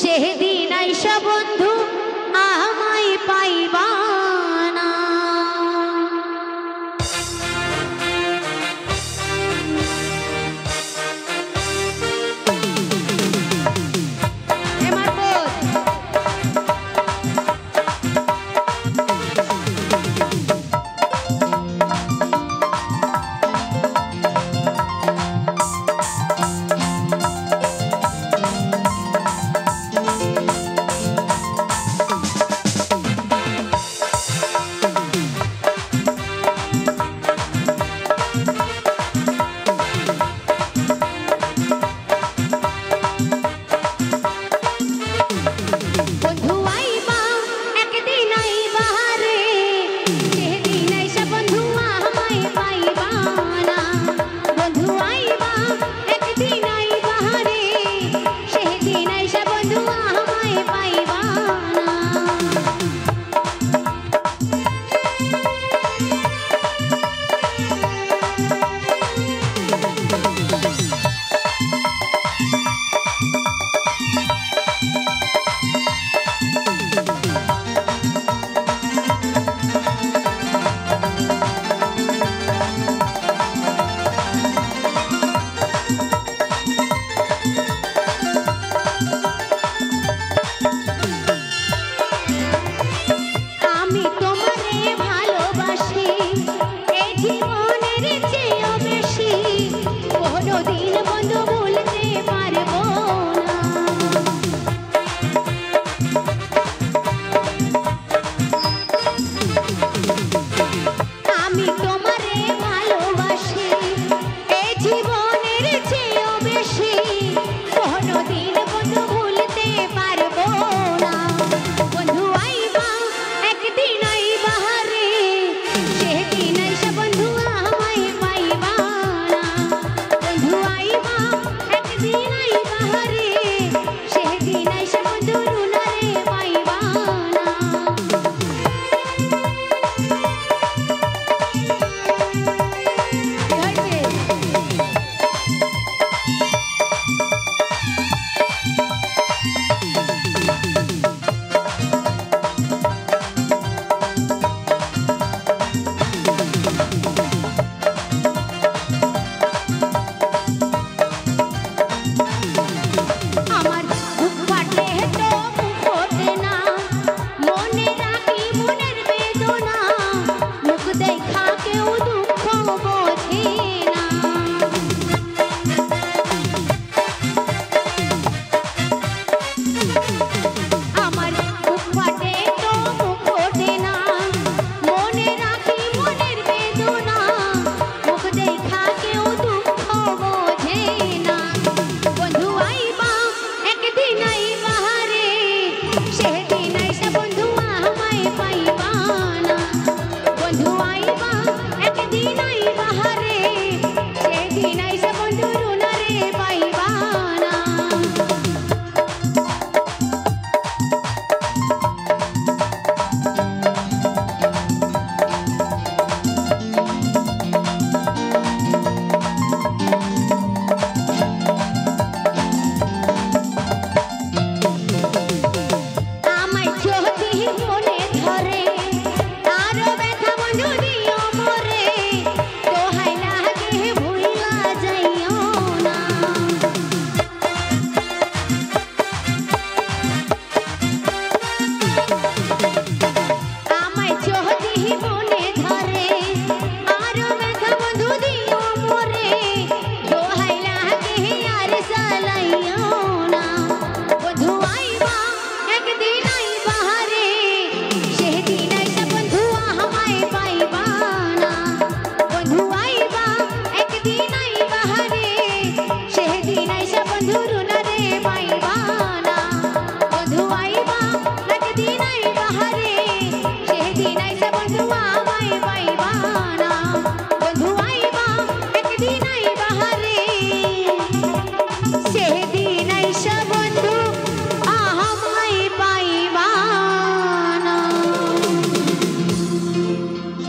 সেদিন আইসা বন্ধু সেদিন Yeah. Keep on.